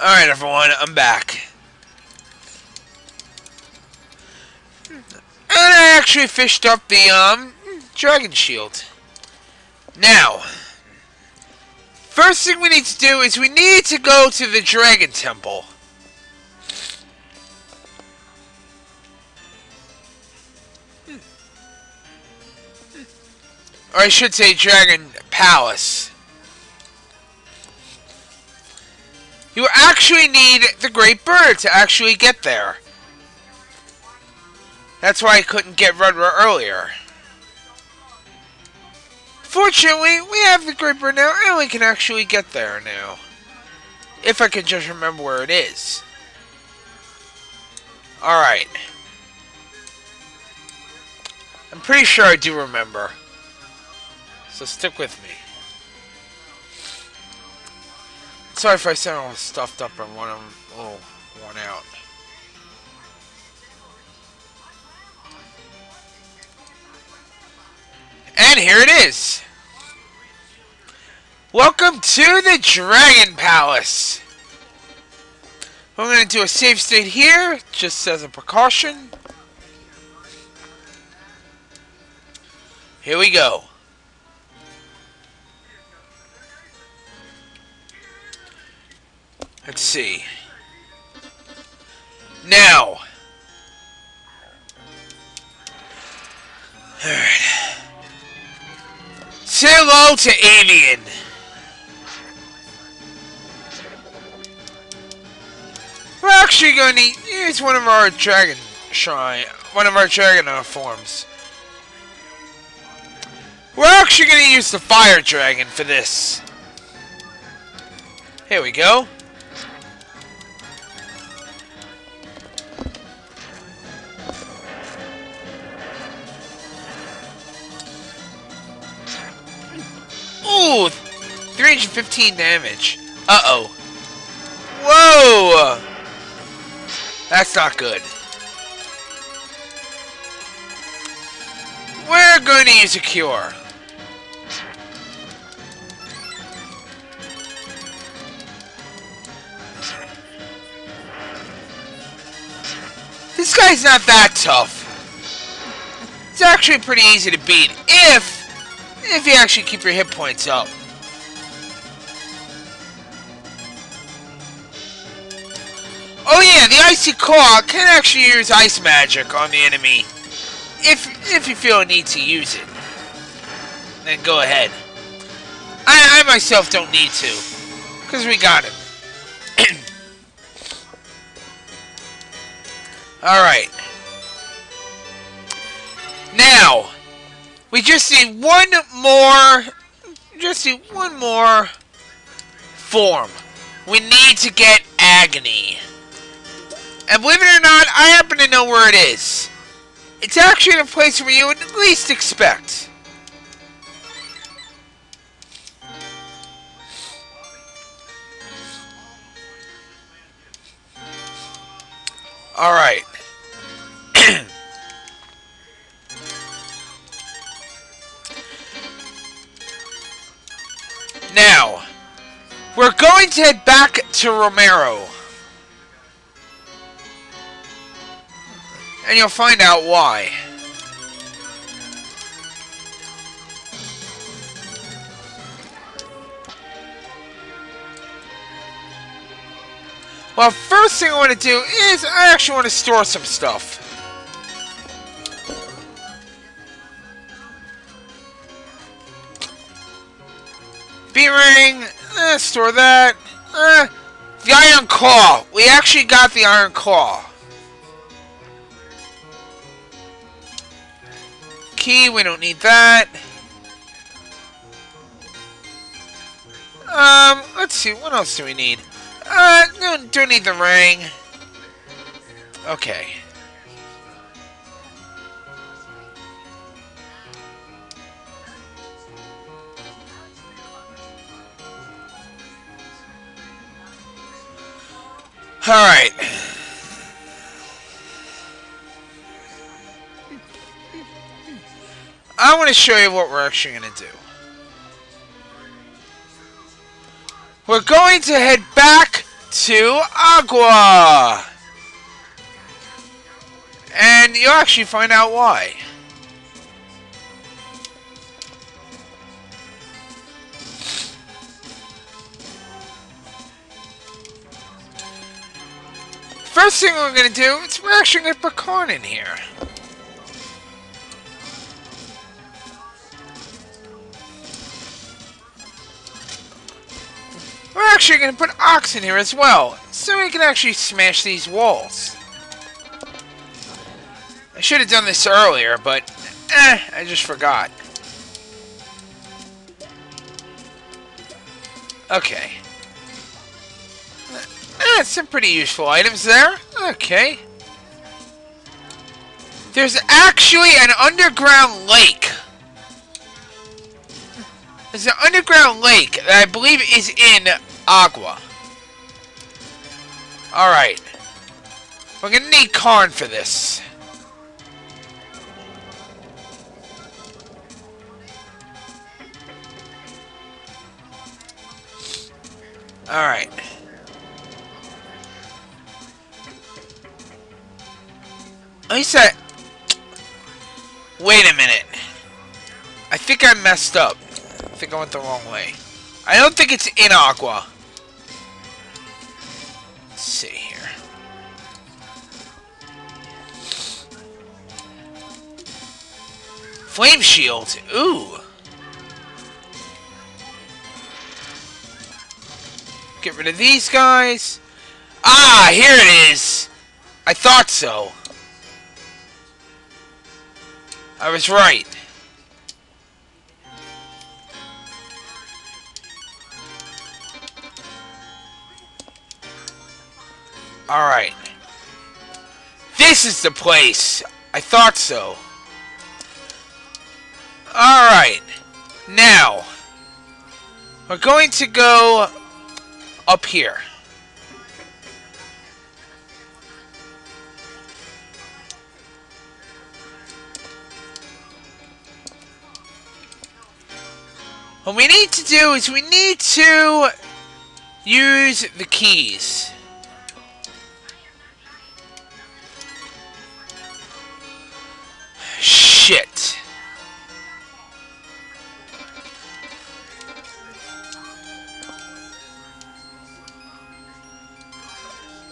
Alright, everyone, I'm back. And I actually fished up the, um, Dragon Shield. Now, first thing we need to do is we need to go to the Dragon Temple. Or I should say Dragon Palace. You actually need the Great Bird to actually get there. That's why I couldn't get Rudra earlier. Fortunately, we have the Great Bird now, and we can actually get there now. If I can just remember where it is. Alright. I'm pretty sure I do remember. So stick with me. Sorry if I sound all stuffed up and one of them a little worn out. And here it is. Welcome to the Dragon Palace. I'm going to do a save state here, just as a precaution. Here we go. Let's see. Now. Alright. Say hello to Avian. We're actually going to use one of our dragon shrine, one of our dragon uh, forms. We're actually going to use the fire dragon for this. Here we go. Ooh! 315 damage. Uh-oh. Whoa! That's not good. We're going to use a cure. This guy's not that tough. It's actually pretty easy to beat if if you actually keep your hit points up. Oh yeah, the Icy Claw can actually use Ice Magic on the enemy. If, if you feel a need to use it. Then go ahead. I, I myself don't need to. Because we got him. Alright. Now, we just need one more, just need one more form. We need to get Agni. And believe it or not, I happen to know where it is. It's actually in a place where you would least expect. Alright. We're going to head back to Romero. And you'll find out why. Well, first thing I want to do is I actually want to store some stuff. B-Ring, eh, store that. Eh, the Iron Claw. We actually got the Iron Claw. Key, we don't need that. Um, let's see, what else do we need? Uh, no, don't need the ring. Okay. Alright. I want to show you what we're actually going to do. We're going to head back to Agua! And you'll actually find out why. First thing we're gonna do is we're actually gonna put Karn in here. We're actually going to put ox in here as well, so we can actually smash these walls. I should have done this earlier, but eh, I just forgot. Okay. Eh, some pretty useful items there. Okay. There's actually an underground lake. There's an underground lake that I believe is in Agua. Alright. We're gonna need Karn for this. Alright. I said... Wait a minute. I think I messed up I think I went the wrong way. I don't think it's in Aqua. Let's see here. Flame shield. Ooh. Get rid of these guys. Ah, here it is. I thought so. I was right. Alright. This is the place! I thought so. Alright. Now, we're going to go up here. What we need to do is we need to use the keys. Shit.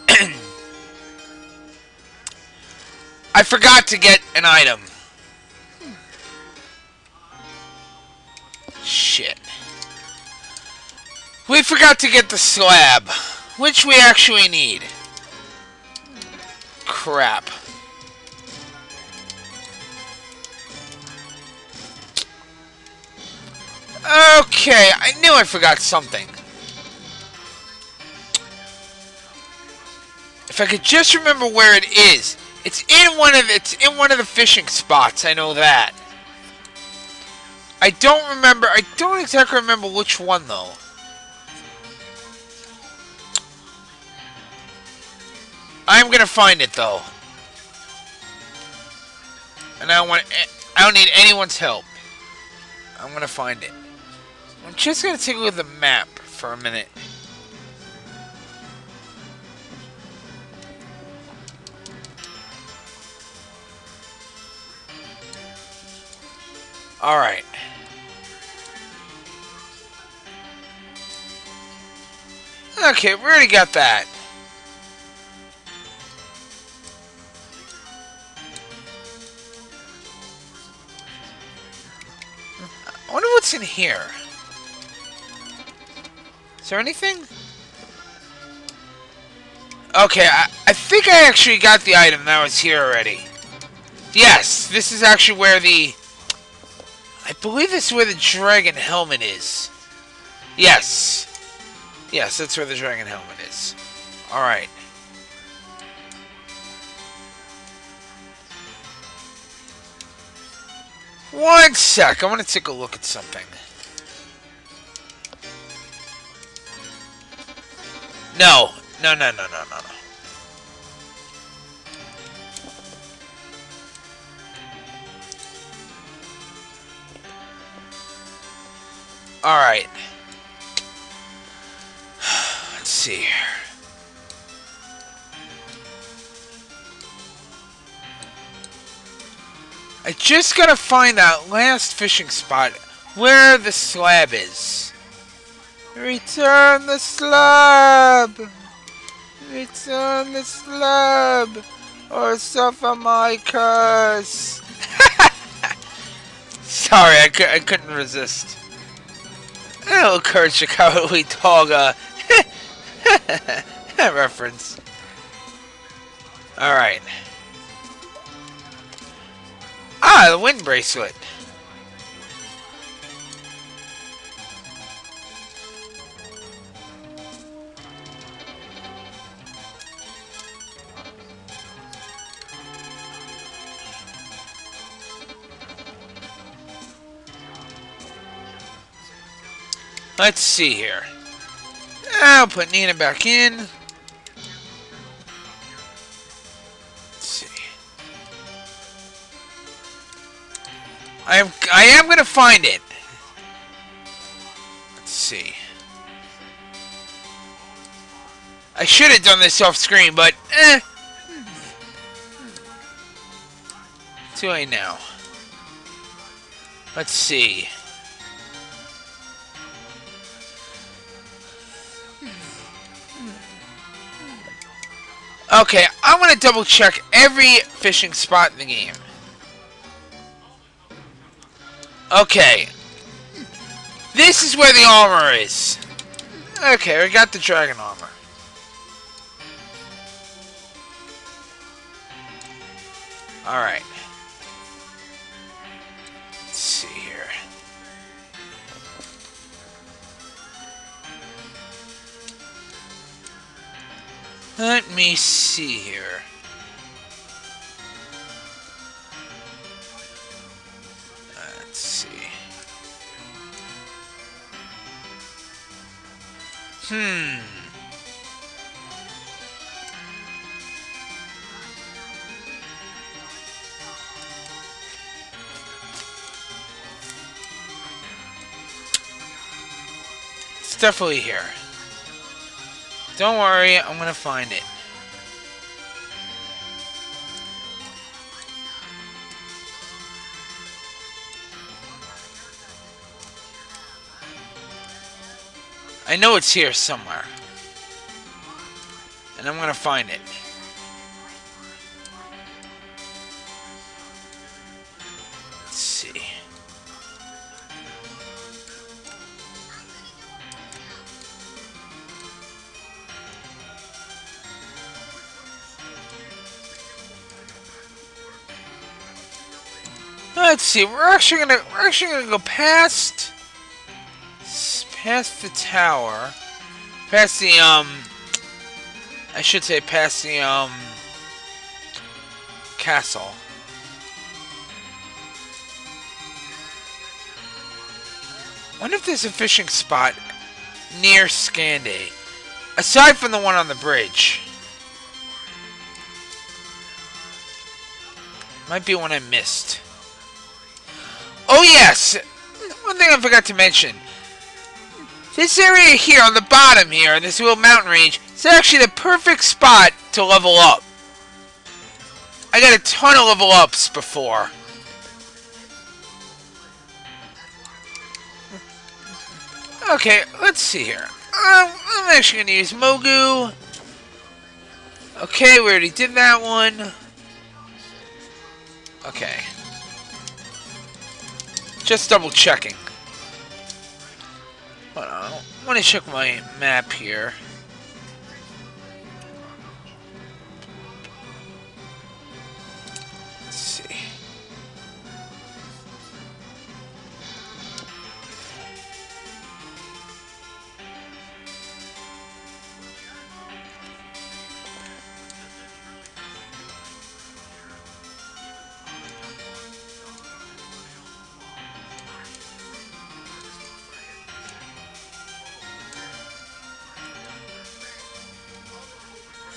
I forgot to get an item. Forgot to get the slab, which we actually need. Crap. Okay, I knew I forgot something. If I could just remember where it is. It's in one of it's in one of the fishing spots, I know that. I don't remember, I don't exactly remember which one though. I'm gonna find it though. And I don't want eh, I don't need anyone's help. I'm gonna find it. I'm just gonna take a look at the map for a minute. Alright. Okay, we already got that. In here. Is there anything? Okay, I, I think I actually got the item that was here already. Yes, this is actually where the... I believe this is where the dragon helmet is. Yes. Yes, that's where the dragon helmet is. Alright. One sec, I want to take a look at something. No. No, no, no, no, no, no. Alright. Let's see here. I just gotta find that last fishing spot where the slab is. Return the slab! Return the slab! Or suffer my curse! Sorry, I, cu I couldn't resist. Little Courage the Cowardly reference. Alright. Ah, the wind bracelet. Let's see here. I'll put Nina back in. I am I am gonna find it. Let's see. I should have done this off screen, but eh. Too late now. Let's see. Okay, I'm gonna double check every fishing spot in the game. Okay. This is where the armor is. Okay, we got the dragon armor. Alright. Let's see here. Let me see here. Hmm. It's definitely here. Don't worry, I'm gonna find it. I know it's here somewhere. And I'm gonna find it. Let's see. Let's see. We're actually gonna we're actually gonna go past past the tower, past the um. I should say past the um castle. wonder if there's a fishing spot near Scande, aside from the one on the bridge. Might be one I missed. Oh yes! One thing I forgot to mention. This area here on the bottom here, in this little mountain range, is actually the perfect spot to level up. I got a ton of level ups before. Okay, let's see here. Um, I'm actually going to use Mogu. Okay, we already did that one. Okay. Just double checking. Hold on. I want to check my map here.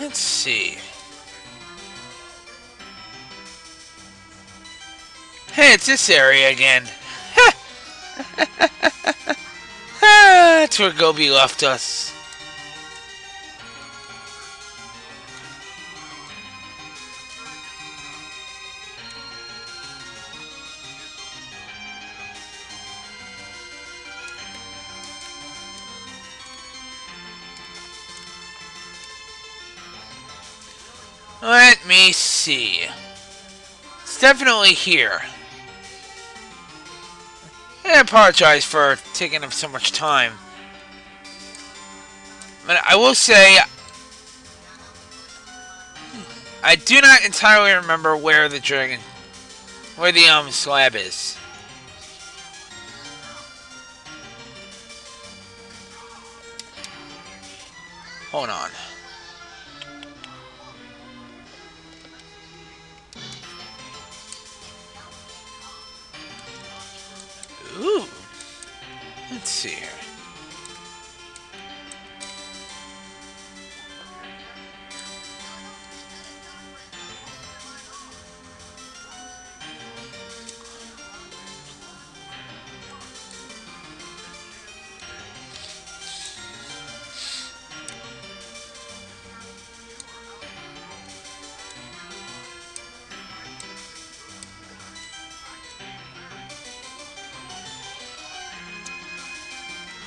Let's see. Hey, it's this area again. That's where Gobi left us. See. It's definitely here. I apologize for taking up so much time. But I will say, I do not entirely remember where the dragon, where the um slab is. Hold on. Ooh. Let's see here.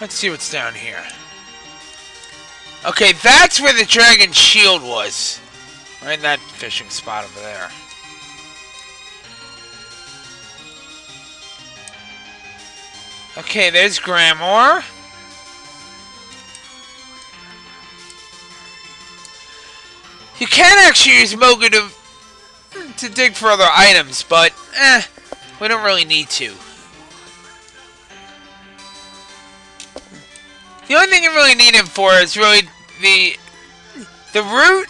Let's see what's down here. Okay, that's where the dragon shield was. Right in that fishing spot over there. Okay, there's Grammar. You can actually use Mogu to, to dig for other items, but eh, we don't really need to. The only thing you really need him for is really the the root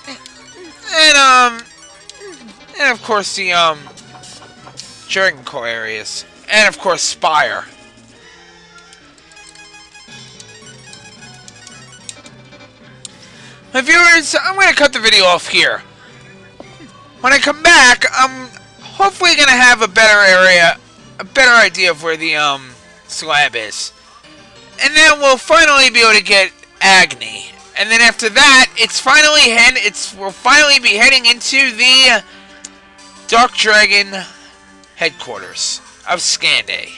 and um and of course the um Dragon Core areas. And of course Spire. My viewers, I'm gonna cut the video off here. When I come back, I'm hopefully gonna have a better area a better idea of where the um slab is. And then we'll finally be able to get Agni. And then after that, it's finally head it's we'll finally be heading into the Dark Dragon headquarters of Scande.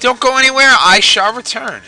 Don't go anywhere, I shall return.